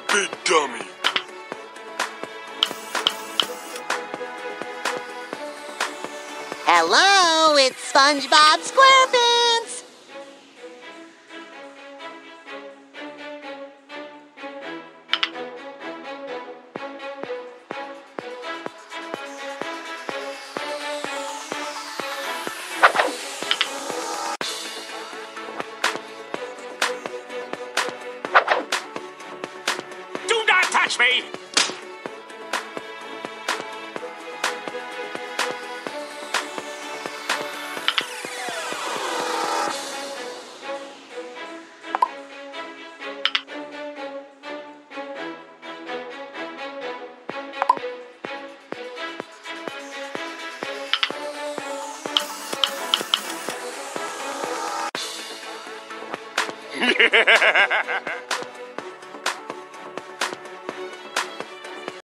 Big dummy. Hello, it's SpongeBob SquarePants. Catch me! Ha ha ha ha ha!